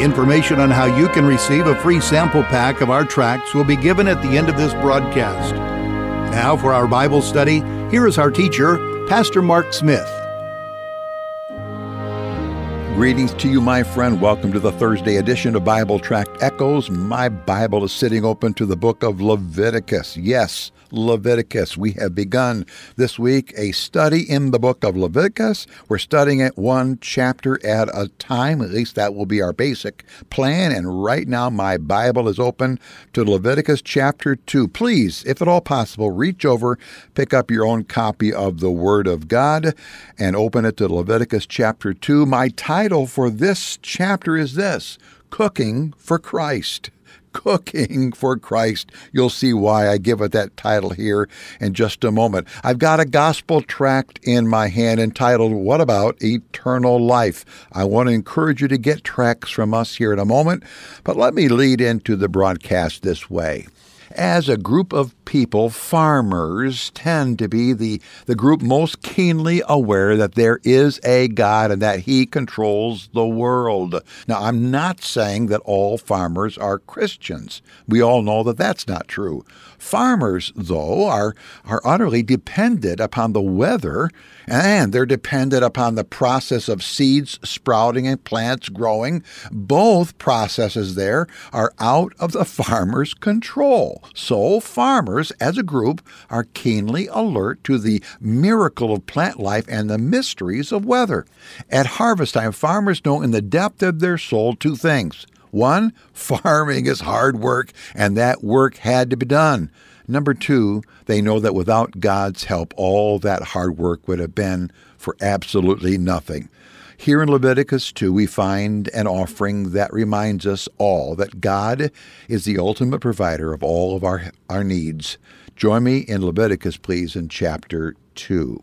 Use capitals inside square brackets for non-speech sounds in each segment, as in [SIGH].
Information on how you can receive a free sample pack of our tracts will be given at the end of this broadcast. Now, for our Bible study, here is our teacher, Pastor Mark Smith. Greetings to you, my friend. Welcome to the Thursday edition of Bible Tract Echoes. My Bible is sitting open to the book of Leviticus. Yes, Leviticus. We have begun this week a study in the book of Leviticus. We're studying it one chapter at a time. At least that will be our basic plan. And right now, my Bible is open to Leviticus chapter 2. Please, if at all possible, reach over, pick up your own copy of the Word of God, and open it to Leviticus chapter 2. My title for this chapter is this Cooking for Christ cooking for Christ. You'll see why I give it that title here in just a moment. I've got a gospel tract in my hand entitled, What About Eternal Life? I want to encourage you to get tracts from us here in a moment, but let me lead into the broadcast this way. As a group of people, farmers tend to be the, the group most keenly aware that there is a God and that He controls the world. Now, I'm not saying that all farmers are Christians. We all know that that's not true. Farmers, though, are, are utterly dependent upon the weather and they're dependent upon the process of seeds sprouting and plants growing. Both processes there are out of the farmer's control. So, farmers as a group are keenly alert to the miracle of plant life and the mysteries of weather. At harvest time, farmers know in the depth of their soul two things. One, [LAUGHS] farming is hard work, and that work had to be done. Number two, they know that without God's help, all that hard work would have been for absolutely nothing. Here in Leviticus 2, we find an offering that reminds us all that God is the ultimate provider of all of our, our needs. Join me in Leviticus, please, in chapter 2.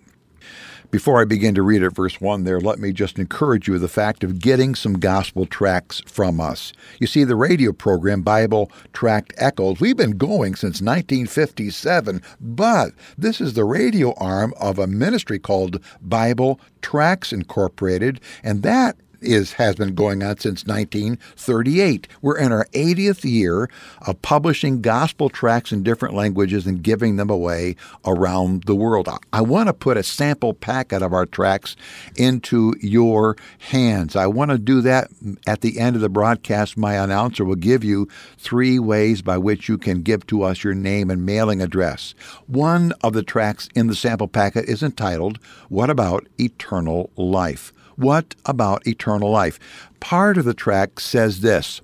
Before I begin to read at verse 1 there, let me just encourage you with the fact of getting some gospel tracts from us. You see, the radio program Bible Tract Echoes, we've been going since 1957, but this is the radio arm of a ministry called Bible Tracts Incorporated, and that is has been going on since 1938. We're in our 80th year of publishing gospel tracts in different languages and giving them away around the world. I want to put a sample packet of our tracts into your hands. I want to do that at the end of the broadcast. My announcer will give you three ways by which you can give to us your name and mailing address. One of the tracts in the sample packet is entitled, What About Eternal Life? What about eternal life? Part of the tract says this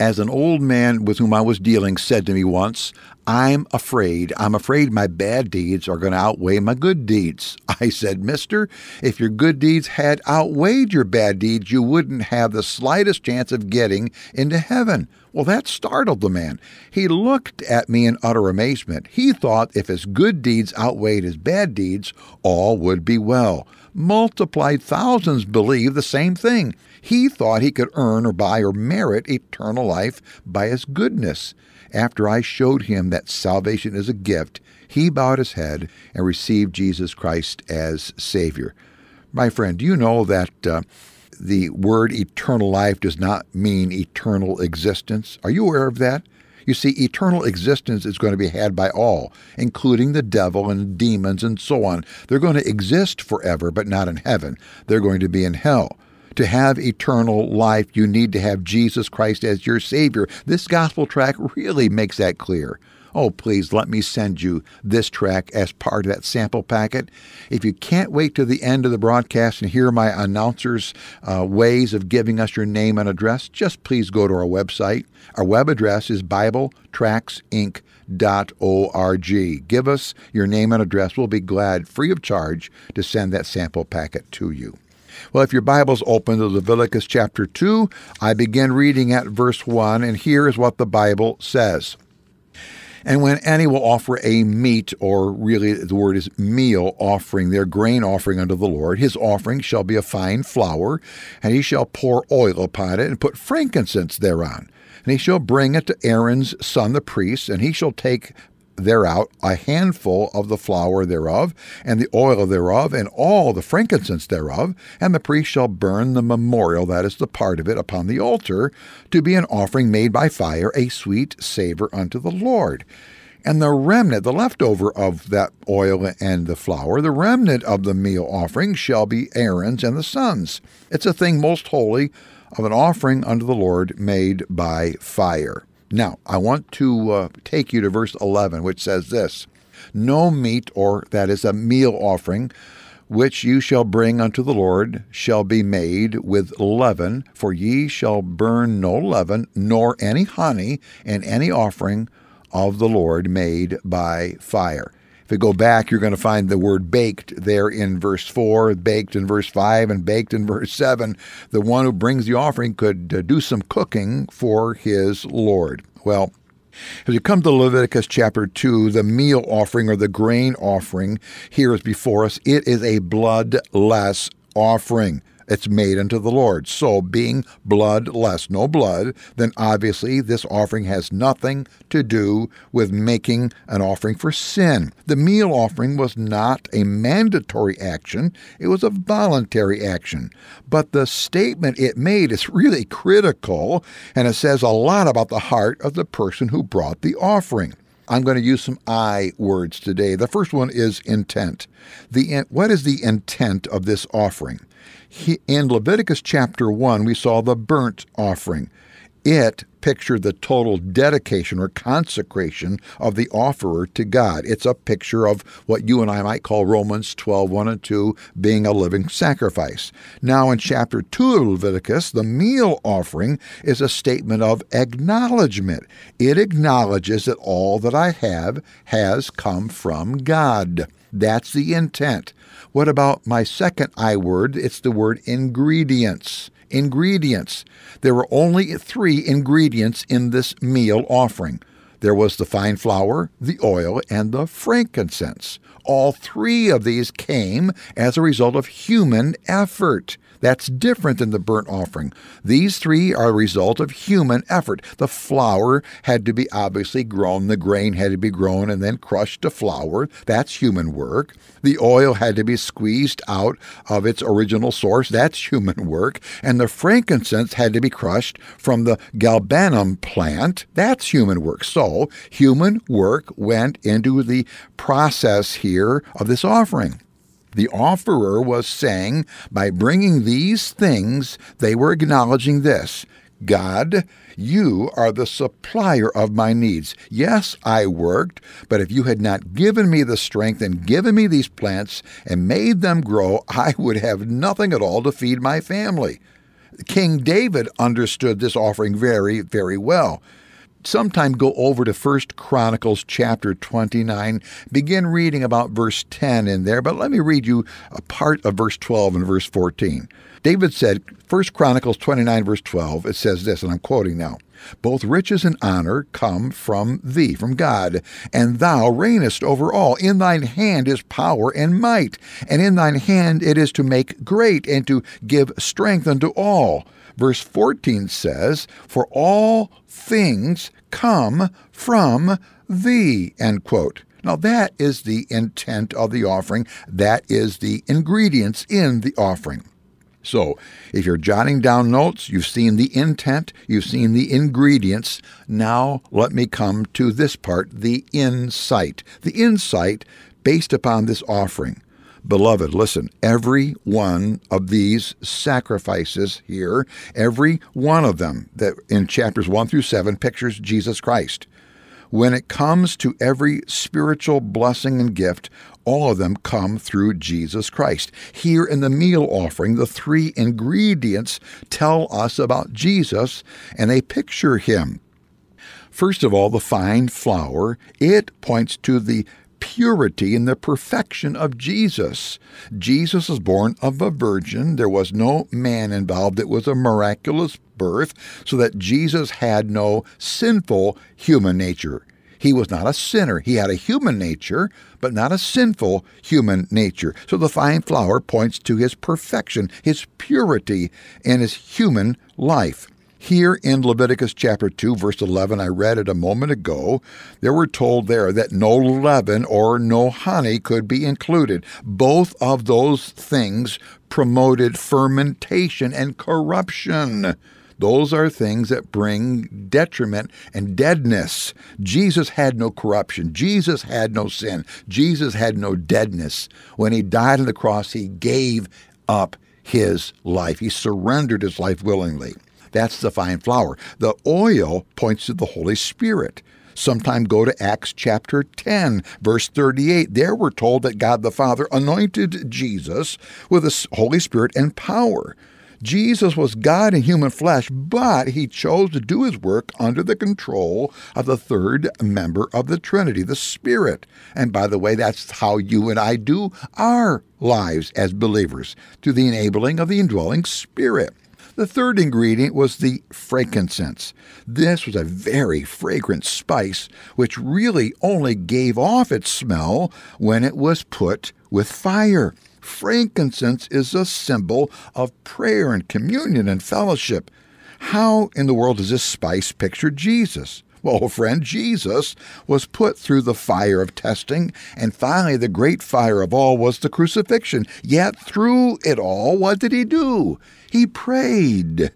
As an old man with whom I was dealing said to me once, I'm afraid. I'm afraid my bad deeds are going to outweigh my good deeds. [LAUGHS] I said, Mister, if your good deeds had outweighed your bad deeds, you wouldn't have the slightest chance of getting into heaven. Well, that startled the man. He looked at me in utter amazement. He thought if his good deeds outweighed his bad deeds, all would be well multiplied thousands believe the same thing. He thought he could earn or buy or merit eternal life by his goodness. After I showed him that salvation is a gift, he bowed his head and received Jesus Christ as Savior. My friend, you know that uh, the word eternal life does not mean eternal existence? Are you aware of that? You see, eternal existence is going to be had by all, including the devil and demons and so on. They're going to exist forever, but not in heaven. They're going to be in hell. To have eternal life, you need to have Jesus Christ as your Savior. This gospel tract really makes that clear. Oh, please let me send you this track as part of that sample packet. If you can't wait to the end of the broadcast and hear my announcer's uh, ways of giving us your name and address, just please go to our website. Our web address is BibleTractsinc.org. Give us your name and address. We'll be glad, free of charge, to send that sample packet to you. Well, if your Bible's open to Leviticus chapter 2, I begin reading at verse 1, and here is what the Bible says. And when any will offer a meat, or really the word is meal offering, their grain offering unto the Lord, his offering shall be a fine flour, and he shall pour oil upon it, and put frankincense thereon. And he shall bring it to Aaron's son the priest, and he shall take thereout a handful of the flour thereof, and the oil thereof, and all the frankincense thereof, and the priest shall burn the memorial, that is the part of it, upon the altar, to be an offering made by fire, a sweet savor unto the Lord. And the remnant, the leftover of that oil and the flour, the remnant of the meal offering shall be Aaron's and the sons. It's a thing most holy of an offering unto the Lord made by fire. Now, I want to uh, take you to verse 11, which says this No meat, or that is a meal offering, which you shall bring unto the Lord, shall be made with leaven, for ye shall burn no leaven, nor any honey in any offering of the Lord made by fire. You go back, you're going to find the word baked there in verse 4, baked in verse 5, and baked in verse 7. The one who brings the offering could uh, do some cooking for his Lord. Well, as you come to Leviticus chapter 2, the meal offering or the grain offering here is before us. It is a bloodless offering it's made unto the Lord. So, being bloodless, no blood, then obviously this offering has nothing to do with making an offering for sin. The meal offering was not a mandatory action, it was a voluntary action. But the statement it made is really critical, and it says a lot about the heart of the person who brought the offering. I'm going to use some I words today. The first one is intent. The what is the intent of this offering? He, in Leviticus chapter 1, we saw the burnt offering. It pictured the total dedication or consecration of the offerer to God. It's a picture of what you and I might call Romans 12 1 and 2 being a living sacrifice. Now, in chapter 2 of Leviticus, the meal offering is a statement of acknowledgement. It acknowledges that all that I have has come from God. That's the intent. What about my second I word? It's the word ingredients. Ingredients. There were only three ingredients in this meal offering there was the fine flour, the oil, and the frankincense. All three of these came as a result of human effort. That's different than the burnt offering. These three are a result of human effort. The flour had to be obviously grown, the grain had to be grown and then crushed to flour. That's human work. The oil had to be squeezed out of its original source. That's human work. And the frankincense had to be crushed from the galbanum plant. That's human work. So, human work went into the process here of this offering. The offerer was saying, by bringing these things, they were acknowledging this God, you are the supplier of my needs. Yes, I worked, but if you had not given me the strength and given me these plants and made them grow, I would have nothing at all to feed my family. King David understood this offering very, very well sometime go over to First Chronicles chapter 29. Begin reading about verse 10 in there, but let me read you a part of verse 12 and verse 14. David said, First Chronicles 29, verse 12, it says this, and I'm quoting now. Both riches and honor come from thee, from God, and thou reignest over all. In thine hand is power and might, and in thine hand it is to make great and to give strength unto all. Verse 14 says, For all things come from thee. End quote. Now, that is the intent of the offering. That is the ingredients in the offering. So, if you're jotting down notes, you've seen the intent, you've seen the ingredients. Now, let me come to this part the insight. The insight based upon this offering. Beloved, listen, every one of these sacrifices here, every one of them that in chapters 1 through 7 pictures Jesus Christ. When it comes to every spiritual blessing and gift, all of them come through Jesus Christ. Here in the meal offering, the three ingredients tell us about Jesus and they picture him. First of all, the fine flour, it points to the purity and the perfection of Jesus. Jesus was born of a virgin. There was no man involved. It was a miraculous birth, so that Jesus had no sinful human nature. He was not a sinner. He had a human nature, but not a sinful human nature. So the fine flour points to his perfection, his purity, and his human life. Here in Leviticus chapter 2, verse 11, I read it a moment ago, they were told there that no leaven or no honey could be included. Both of those things promoted fermentation and corruption. Those are things that bring detriment and deadness. Jesus had no corruption. Jesus had no sin. Jesus had no deadness. When he died on the cross, he gave up his life. He surrendered his life willingly. That's the fine flour. The oil points to the Holy Spirit. Sometime go to Acts chapter 10, verse 38. There we're told that God the Father anointed Jesus with the Holy Spirit and power. Jesus was God in human flesh, but he chose to do his work under the control of the third member of the Trinity, the Spirit. And by the way, that's how you and I do our lives as believers, through the enabling of the indwelling Spirit. The third ingredient was the frankincense. This was a very fragrant spice, which really only gave off its smell when it was put with fire. Frankincense is a symbol of prayer and communion and fellowship. How in the world does this spice picture Jesus? Well, [LAUGHS] friend, Jesus was put through the fire of testing, and finally, the great fire of all was the crucifixion. Yet, through it all, what did he do? He prayed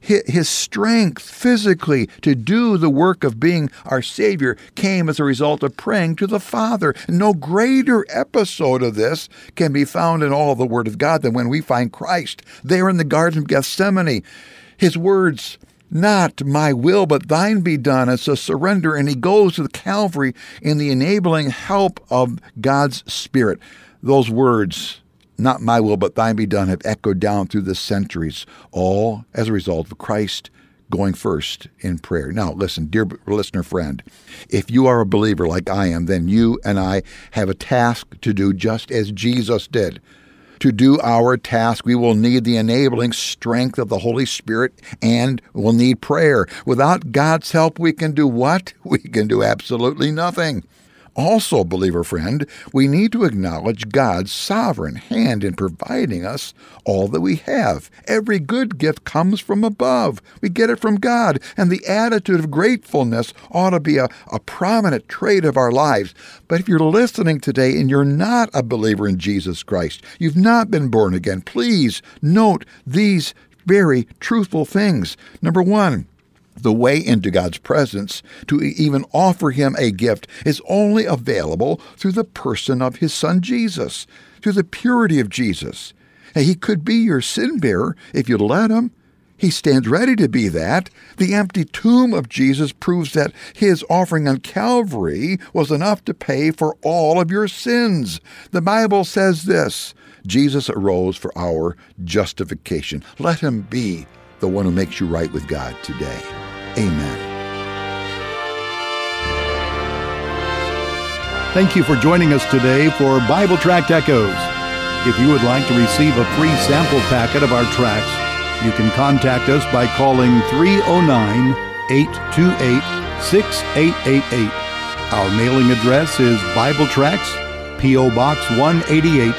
his strength physically to do the work of being our Savior came as a result of praying to the Father. No greater episode of this can be found in all the Word of God than when we find Christ there in the Garden of Gethsemane. His words, not my will, but thine be done. It's a surrender, and he goes to the Calvary in the enabling help of God's Spirit. Those words not my will, but thine be done, have echoed down through the centuries, all as a result of Christ going first in prayer. Now, listen, dear listener friend, if you are a believer like I am, then you and I have a task to do just as Jesus did. To do our task, we will need the enabling strength of the Holy Spirit and we'll need prayer. Without God's help, we can do what? [LAUGHS] We can do absolutely nothing. Also, believer friend, we need to acknowledge God's sovereign hand in providing us all that we have. Every good gift comes from above. We get it from God, and the attitude of gratefulness ought to be a, a prominent trait of our lives. But if you're listening today and you're not a believer in Jesus Christ, you've not been born again, please note these very truthful things. Number one, the way into God's presence to even offer Him a gift is only available through the person of His Son Jesus, through the purity of Jesus. And he could be your sin bearer if you let Him. He stands ready to be that. The empty tomb of Jesus proves that his offering on Calvary was enough to pay for all of your sins. The Bible says this Jesus arose for our justification. Let him be the one who makes you right with God today. Amen. Thank you for joining us today for Bible Tract Echoes. If you would like to receive a free sample packet of our tracts, you can contact us by calling 309 828 6888. Our mailing address is Bible Tracts, P.O. Box 188,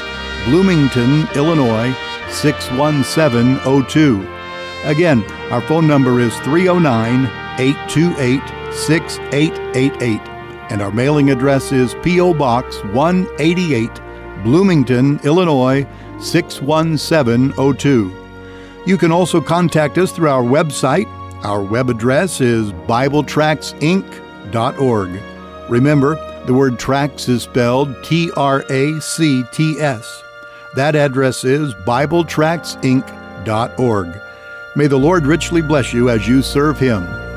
Bloomington, Illinois 61702. Again, our phone number is 309 828 6888, and our mailing address is P.O. Box 188, Bloomington, Illinois 61702. You can also contact us through our website. Our web address is BibleTractsInc.org. Remember, the word tracts is spelled T R A C T S. That address is BibleTractsInc.org. May the Lord richly bless you as you serve Him.